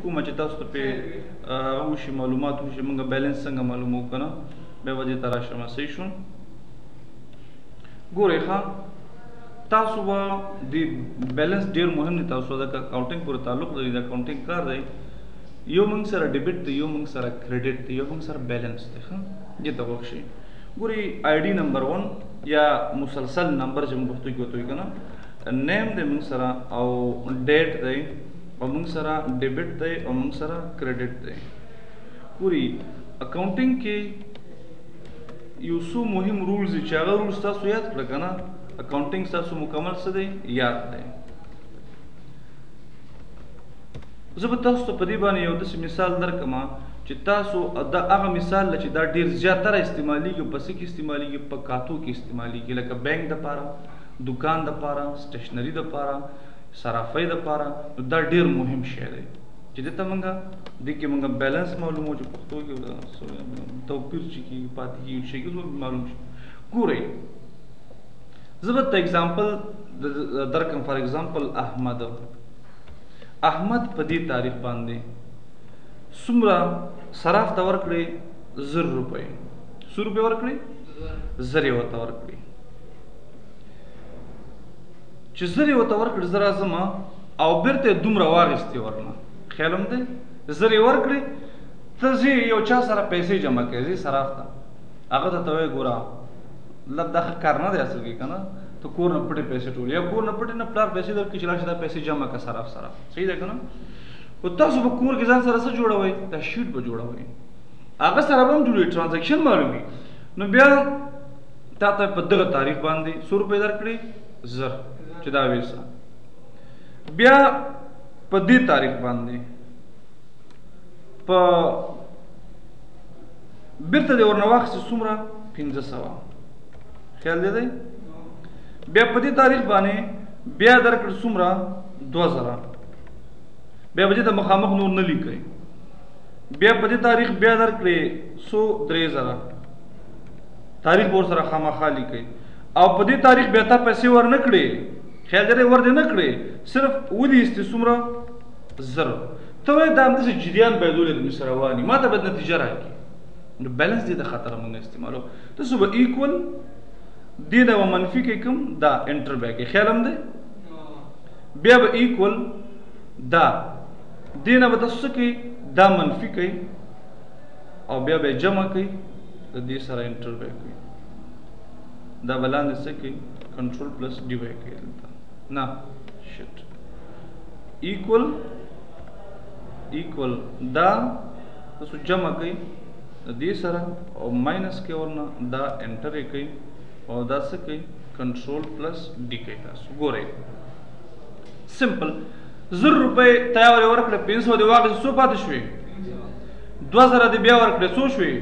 کومه چې تاسو ته په هغه وشي معلومات وشي موږ بیلنس څنګه معلومو که نه بیا به دې ته راشم صحیح شو ګورئ ښه تاسو به د بیلنس ډېر مهم دی تاسو د اکاونټینګ پورې تعلق لري د اکاونټینګ کار دی یو موږ سره ډیبټ دی یو موږ سره کریډټ دی یو موږ سره بیلنس دی ښه دې ته وښي ګوري آی ډي نمبر 1 یا مسلسل نمبر چې موږ پښتو کې وتوي کنه نیم دې موږ سره او ډیټ دی او مونږ سره ډیبټ دی او مونږ سره کریډټ دی ګوري اکاونټینګ کې یو څو مهم رولز چې هغه رولز تاسو یاد کړئ کنه اکاونټینګ تاسو مکمل څه دی یاد دی زه به تاسو ته په دې باندې یو داسې مثال درکم چې تاسو دا هغه مثال چې دا ډیر زیاتره استعمالیږي په سکه استعمالیږي په کاتو کې استعمالیږي لکه بانک د پاره دکان د پاره سټیشنری د پاره صرافۍ لپاره نو دا ډیر مهم شی دی چې دته موږ د کې موږ بیلانس معلومو چې پښتو کې توپیر چې کی پاتې کیږي شي کې معلوم شي ګورئ زه به ته اگزامپل درکم فار اگزامپل احمد احمد په دې تاریخ باندې څومره صراف ته ورکړي زر روپۍ څو روپۍ ورکړي زر یې ورته ورکړي چې زر یې ورته ورکړې زه راځم او بیرته یې دومره واغېستې ورنه خیال هم دی زر یې ورکړې ته ځې یو چا سره پیسې جمع کوې ځې صراف ته هغه ته ته وایې ګوره لږ دا ښه کار نه دی هڅه کوي که نه ته کور نه پټې پیسې ټولې یا کور نه پټې نه پلار پیسې درکړي چې لاړ شي دا پیسې جمع کړه صراف صراف صحیح ده که نه خو تاسو په کور کې ځان سره څه جوړوئ دا شیټ به جوړوئ هغه سره به هم جوړوي ټرانزیکشن معلومي نو بیا تا ته په دغه تاریخ باندې څو روپۍ درکړي زر چې دا ویسا بیا په دې تاریخ باندې په بیرته د ورنواخ سي سمره 1500 خیال دې دی بیا په دې تاریخ باندې بیا درکړ سمره 2000 بیا به دې د مخامخ نور نه لیکي بیا په دې تاریخ بیا درکړې سو درې زره تاریخ ور سره خامخا لیکي او په دې تاریخ بیا تا پیسې ور نه کړې خیال لرې ور دې نه کړې صرف ولې ایستې څومره زر ته وایې دا همداسې جریان باید ولري نو سره رواني ما ته باید نتیجه راکړي نو بیلنس دې د خاطر مونږ استعمالو ته صبح ایکول دې نه منفي کې کوم دا انټر بیا کې خیال هم دی بیا به ایکول دا دې نه به تاسو کې دا منفي کوي او بیا به جمع کوي د دې سره انټر بیا کوي دا بلاندې څه کوي کنټرول پلس ډي وای کوي دلته نه شټ ایکول ایکول دا تاسو جمع کوي دې سره او ماینس کې ورنه دا انټر یې کوي او دا څه کوي کنټرول پلس ډي کوي تاسو ګورئ سمپل زر روپۍ تیار ورکړه 500 دی واغې څو پاتې شوې 2000 دی بیا ورکړه څو شوې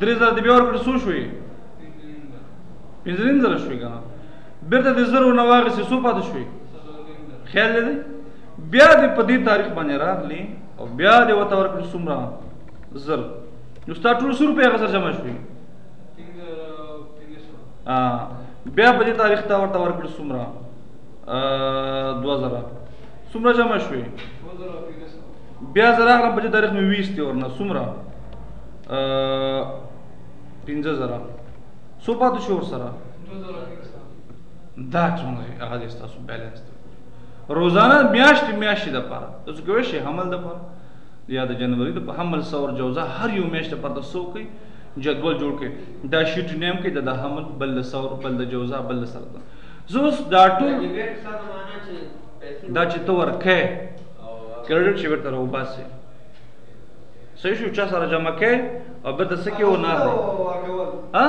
درې زره دې بیا ورکړې څو شوې پنځه نیم زره شوې که نه بېرته دې زرو نه واخېستې څو پاتې شوې خیال دې دی بیا دې په دې تاریخ باندې راغلې او بیا دې ورته ورکړې څومره زر نو ستا ټول څو روپۍ هغه سره جمع شوې بیا په دې تاریخ ته ورته ورکړې څومره دوه زره څومره جمع شوې بیا زه راغلم په دې تاریخ مې ویستې ورنه څومره پنځه زره څو پاتې شو ورسره دا څومره هغه دی ستاسو بیلنس دی روزانه میاشتې میاشتې دپاره تاسو کوی شئ حمل دپاره یا د جنوري د په حمل سور جوزه هر یو میاشت دپاره تاسو څه وکړئ جدول جوړ کړئ دا شیټ نیم کړئ د حمل بل د سور بل د جوزه بل د سرطان زه اوس دا ټول دا چې ته ورکې کریډټ چې ورته راوباسې صحیح شو چا سره جمع کې او به تاسو کې و نه ها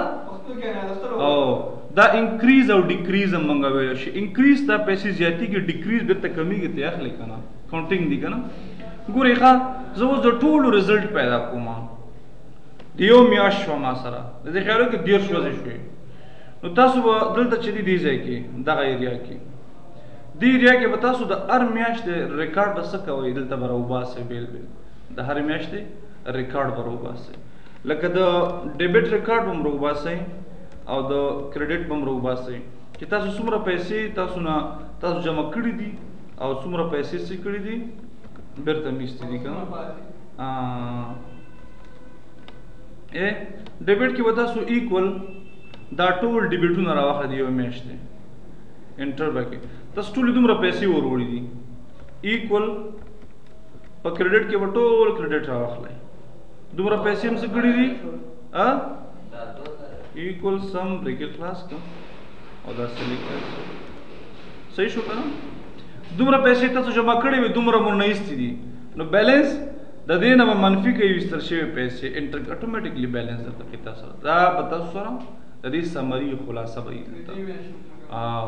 او دا انکریز او ډیکریز مونږ ویل شي انکریز دا پیسې زیاتیږي ډیکریز به ته کمیږي ته اخلي کنه کاونټینګ دی کنه ګورې ښا زه اوس د ټولو رزلټ پیدا کوم دیو میاش شو ما سره د خیالو کې دیر شو شوې نو تاسو به دلته چې دی ځای کې دغه ایریا کې دی ایریا کې به تاسو د هر میاش د ریکارډ څخه وې دلته به راوباسه بیل بیل د هرې میاشتې ریکارډ به روباسئ لکه د ډیبټ ریکارډ به هم روباسئ او د کریډټ به هم روباسئ چې تاسو څومره پیسې تاسو نه تاسو جمع کړي دي او څومره پیسې څه کړي دي بیرته میستې دي کنه ا ډیبټ کې وتا سو ایکوال دا ټول ډیبټونه راوخه دی یو میاشت دی انټر بکې تاسو ټول دومره پیسې وروړي دي ایکوال په کریډټ کې به ټول کریډټ راوخلای دومره پیسې هم څه کړي دي ا ایکول سم بریکټ خلاص کړه او دا سلیک صحیح شو کنه دومره پیسې تاسو جمع کړې وي دومره مونږ نه ایستې دي نو بیلانس د دې نه منفي کوي وستل شوی پیسې انټر اتوماتیکلی بیلانس درته کې تاسو دا به تاسو سره د دې سمری خلاصه به یې او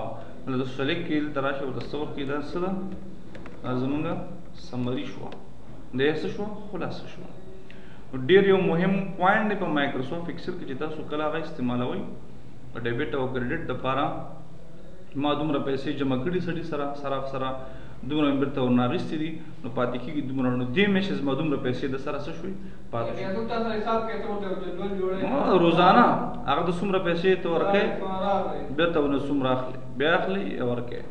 نو د سلیک کې تراشه ورته څور کې دا سره دا زمونږ سمري شو دا څه شو خلاصه شو نو ډیر یو مهم پوینټ دی په مایکروسافټ ایکسل کې چې تاسو کله هغه استعمالوئ په ډیبټ او کریډټ لپاره ما دومره پیسې جمع کړي سړي سره صراف سره دومره مې بیرته ورناغیستې دي نو پاتې کېږي دومره نو دې میاشتې زما دومره پیسې د سره څه شوې پاتې شوې روزانه هغه د څومره پیسې ته ورکوې بیرته ونه څومره اخلي بیا اخلي یا ورکوې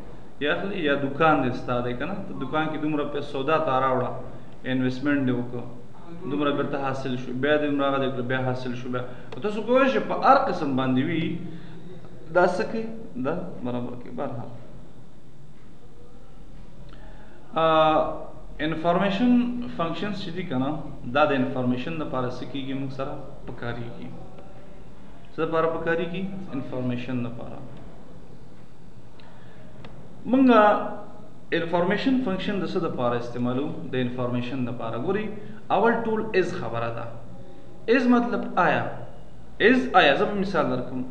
یې اخلې یا دوکان دې ستا دی کنه ته دوکان کې دومره پیسې سودا ته راوړه انویسټمنټ دې وکړه دومره بیرته حاصل شو بیا دې دومره هغه دې کړه بیا حاصل شو بیا تاسو کولی شئ په هر قسم باندې وي دا څه کوي دا برابر کوي بهرحال انفارمیشن فنکشنز چې دي کنه دا د انفارمیشن لپاره څه کیږي موږ سره پکاريږي څه لپاره پکاريږي انفارمیشن لپاره مونږه انفارمیشن فنکشن د څه د پاره استعمالو د انفارمیشن د پاره ګوري اول ټول از خبره ده از مطلب آیا از آیا زه مثال درکوم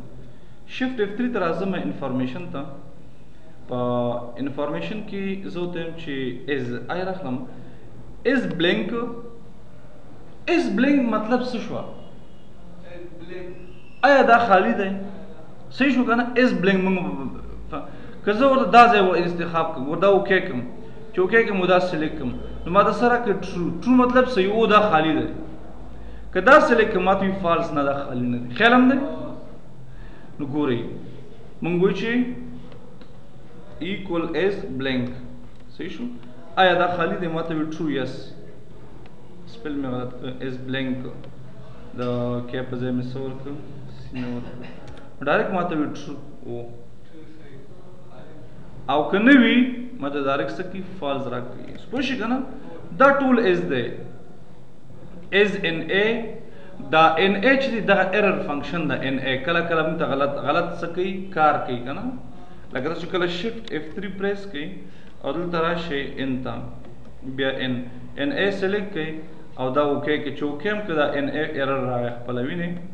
شفت اف 3 تر اعظم انفارمیشن ته په انفارمیشن کې زه تم چې از آی راخلم از بلینک از بلینک مطلب څه شو آیا دا خالی دی صحیح شو کنه اس بلنګ موږ که زه ورته دا ځای و انتخاب کوم ورته اوکې کوم چې اوکې کوم دا سلیکټ کوم نو ما دا سره کې ټرو ټرو مطلب صحیح او دا خالی دی که دا سلیکټ کوم ماته فالس نه دا خالی نه دی خیال هم دی نو ګورئ مونږ وایو چې equal as blank صحیح شو آیا دا خالی دی ماته وی ټرو یس سپل مې غلط اس بلنک دا کې په ځای مې سور کړم سنیور ډایرک ماته وی ټرو او او کنه وی ماته ډایرک سکی فالز راکړي سپوش کنه دا ټول از دی از ان ا دا ان ا چې دا ایرر فنکشن دا ان ا کله کله موږ غلط غلط سکی کار کوي کنه لکه تاسو کله شیفت F3 پریس کړئ او دلته راشئ ان ته بیا ان ان ا سلیکټ کړئ او دا اوکې کې چې اوکې هم که دا ان ا ایرر راغی خپله وینئ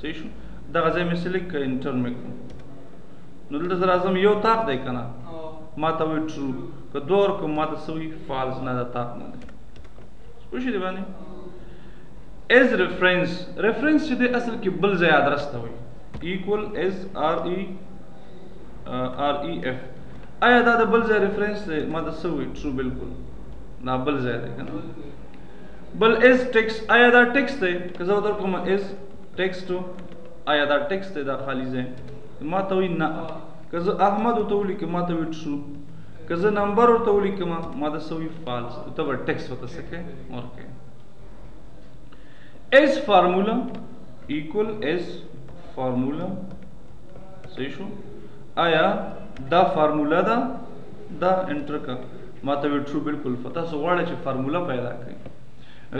صحیح شو دغه ځای مې سلیکټ کړ انټر مې کړو نو دلته زه راځم یو تاق دی که نه ما ته وایي ټرو که دوه ورکړم ما ته څه وایي فالس نه دا تاق نه دی پوه شوې دې باندې از ریفرنس ریفرنس چې دی اصل کې بل ځای ادرس ته وایي ایکول از آر ای آر ای اف آیا دا د بل ځای ریفرنس دی ما ته څه وایي ټرو بالکل دا بل ځای دی که نه بل از ټیکس آیا دا ټیکس دی که زه در کوم از ټیکس ټو آیا دا ټیکس دی دا خالی ځای ما ته وی نه که زه احمد ورته ولیکم ما ته وی ټرو که زه نمبر ورته ولیکم ما ته سوی فالس ته به ټیکس ورته سکه ورکه از فارمولا ایکول از فارمولا صحیح شو آیا دا فارمولا ده دا انټر کا ما ته ویل ټرو بالکل تاسو غواړئ چې فارموله پیدا کړئ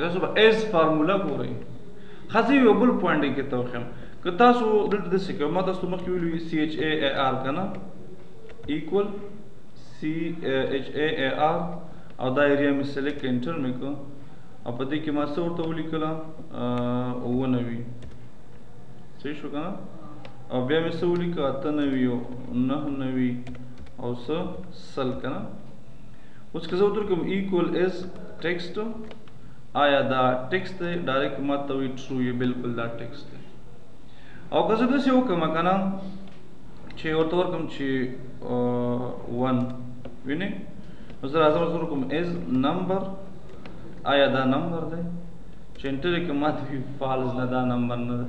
تاسو به ایز فارموله ګورئ خاصه یو بل پوینټ کې ته وخم که تاسو دلته د سکه ما تاسو مخکې ویلو سی ایچ ای ای آر کنه ایکوال سی ایچ ای ای آر او دا ایریا می سلیکټ انټر می کو او په دې کې ما څه ورته ولیکل او ونوي صحیح شو کنه او بیا می څه ولیکل اته نوي او نه نوي او څه سل کنه اوس که زه ودر کوم ایکول از ټیکسټ آیا دا ټیکسټ دی ډایرکټ ما ته وی ټرو یې بالکل دا ټیکسټ دی او که زه داسې وکړم که نه چې ورته ورکړم چې ون وینئ نو زه راځم ورته ورکړم از نمبر آیا دا نمبر دی چې انټر یې کړم ما ته وي فالز نه دا نمبر نه دی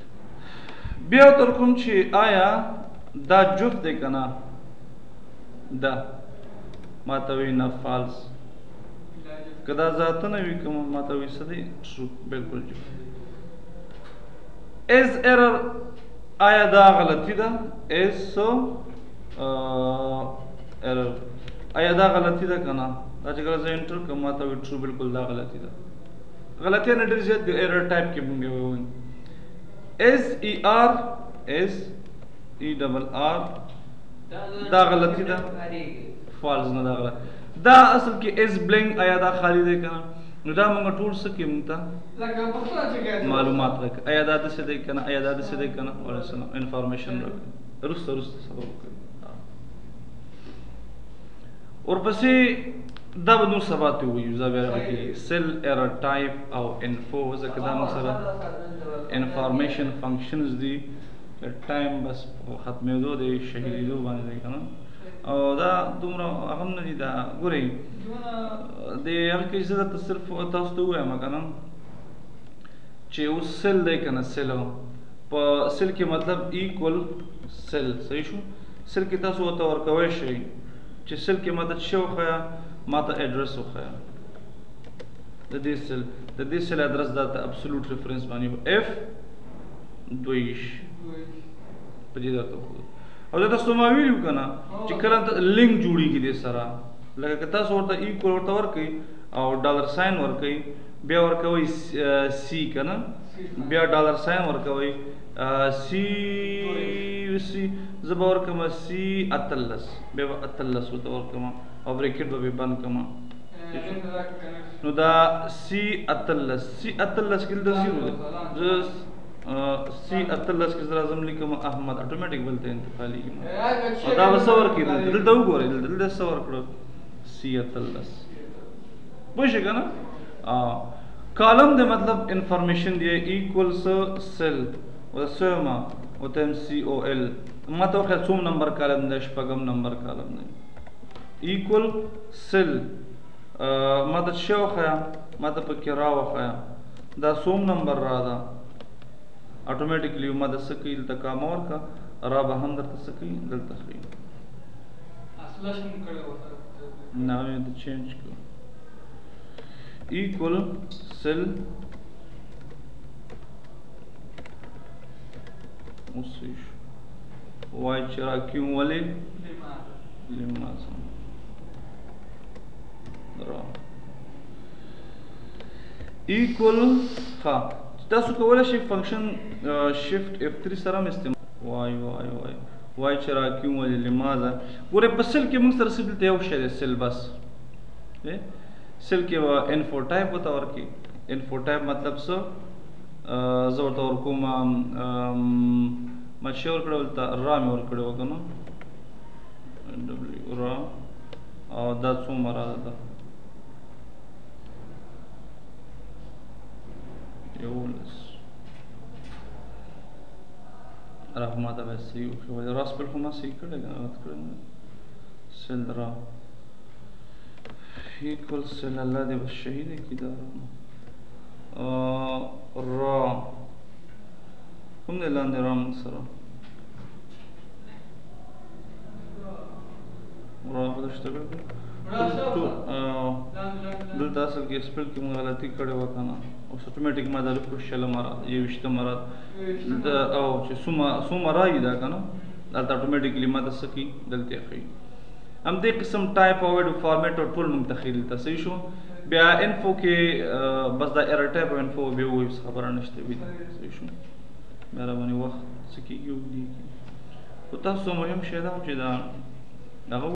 بیا تر کوم چې آیا دا جفت دی کنه دا ماته وی نه فالس کدا ذات نه وی کوم ماته وی سدي ټرو بالکل جو از ایرر آیا دا غلطی ده از سو ایرر آیا دا غلطی ده کنه دا چې کله زه انټر کوم ماته وی ټرو بالکل دا غلطی ده غلطی نه ډیر زیات دی ایرر ټایپ کې مونږ وایو اس ای آر اس ای ډبل آر دا غلطی ده فالز نه دا غلط دا اصل کې اس بلنګ آیا دا خالی دی کنه نو دا مونږ ټول څه کې مونږ ته معلومات راک آیا دا د څه دی کنه آیا دا د څه دی کنه ورسره انفارمیشن راک رسته رسته سبب کوي ورپسې دا به نور سبا ته وایو زه بیا هغه کې سل ایرر ټایپ او انفو ځکه دا موږ سره انفارمیشن فنکشنز دي ټایم بس ختمېدو دی شهیدو باندې دی کنه او دا دومره هغه نه دي دا ګورئ د هغه کې زه درته صرف تاسو ته ووایم کنه چې اوس سل دی کنه سل په سل کې مطلب ایکول سل صحیح شو سل کې تاسو ورته ورکوی شئ چې سل کې مدد شو خیا ماته اډرس وخیا د دې سل د دې سل اډرس دا ته ابسولوټ ریفرنس باندې اف دویش په دې درته خو او دا تاسو ما ویلو کنه چې کله ته لینک جوړیږي دې سره لکه که تاسو ورته ایکول ورته ورکړي او ډالر ساين ورکړي بیا ورکوي سی کنه بیا ډالر ساين ورکوي سی سی زه به ورکم سی اتلس بیا به اتلس ورته ورکم او بریکټ به بند کړم نو دا سی اتلس سی اتلس کې دلته زیرو دی زه سی اتلس کې زه راځم لیکم احمد اټومیټیک بل ته انتقالېږي او دا به څه ورکړي دلته وګورئ دلته څه ورکړو سی اتلس پوه شئ کنه کالم د مطلب انفارمیشن دی ایکوال س سل او سوما او تم سی او ال ما ته خو څوم نمبر کالم دی شپږم نمبر کالم دی ایکوال سل ما ته شو خیا ما ته پکې راو خیا دا څوم نمبر را ده اتوماتیکلی ما د سکیل ته کام ورکا را به هم درته سکیل دلته خې اصله شم کړو نام یې د چینج کړ ایکول سل اوسې شو وای چې راکیو ولې لما سم را ایکول ها تاسو کولای شئ فنکشن شیفټ اف 3 سره هم استعمال وای وای وای وای چې را کیوم ولې لماذا ګوره په سل کې موږ سره څه دلته یو شی دی سل بس سل کې به انفو ټایپ ورته ورکړي انفو ټایپ مطلب څه زه ورته ورکوم ما چې ورکړه ورته را مې ورکړی وه که نه ډبلیو را او دا څومره را ده یولس را خو ما ته به سی وکړي ولې راس بل خو ما سی کړی که نه رد کړی نه سل را ښي کول سل الله دې بس شهید کړي دا را کوم دی لاندې را موږ سره را خو شته دلته اصل کې سپل کې موږ غلطي کړې وه که نه اوس اتومېټیک ما دا لیکو شل مراد یوویشت مراد د او چې سوما سوما راوي دا کنه دلته اتوماتیکلی ماته سکی دلته خي هم دې قسم ټایپ او وډ فارمیټ او ټول مونږ تخیل ته صحیح شو بیا انفو کې بس دا ایرر ټایپ او انفو به وایي خبره نشته وي صحیح شو مهرباني وخت سکی یو دی او تاسو مهم شی دا چې دا هغه